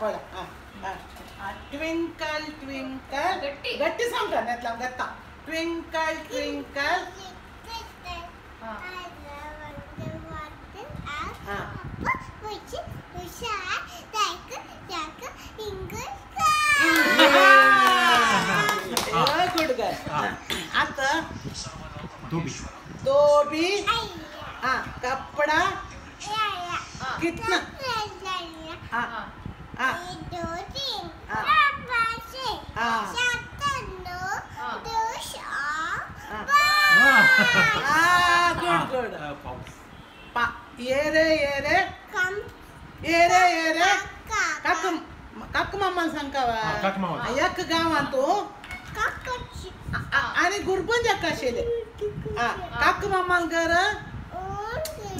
पळ twinkle twinkle गट्टी. गट्टी सांग का त्यातला गत्ता ट्विंकल ट्विंकल हा. हा. गुड गर्ल आता धोबी तो भी कपडा कितना हा हा. हा Ah, good, good. Ah, uh, pause. Pa. Yere, yere. Come. Yere, yere. Kakum. Kakumamman sankava. Ah, mama. Ayak gavantu. Kakachi. Ani gurban jakashele. Ah, mama gara.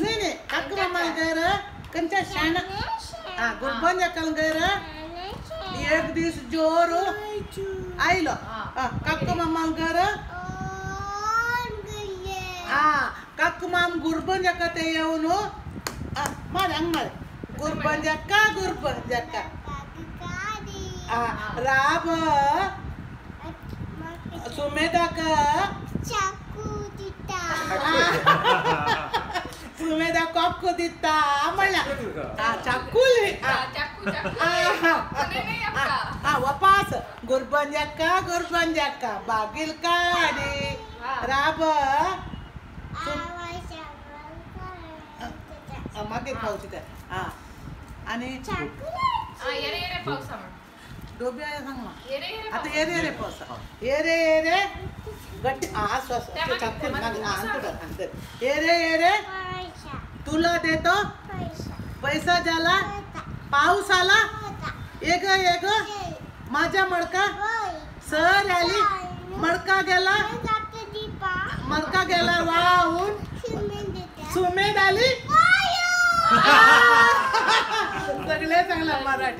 Nee, nee. mama gara. Kancha shana. Ah, gurban jakal gara. Ek dis joro. Ailo. Ah, mama gara. Oh ah kak mam gurban jaka teyauno ah mari ang mari gurban jaka gurban jaka ah rab sumeda ka chaku dita sumeda kakku dita amala ah chakuli ah chakku chakku ah ah wapas gurban jaka gurban jaka bagil kadi raba मागे खाऊची काय हा. आणि डोबी आहे सांग ना. आता येरे येरे पावसा. येरे येरे. गट्टी आस वास येरे येरे. तुला देतो. पैसा. झाला पाऊस आला ये ग ये ग माझ्या मडका? सर आली. मडका गेला? मडका गेला. वाहून? सुमेद आली? सगळे चांगला मराठी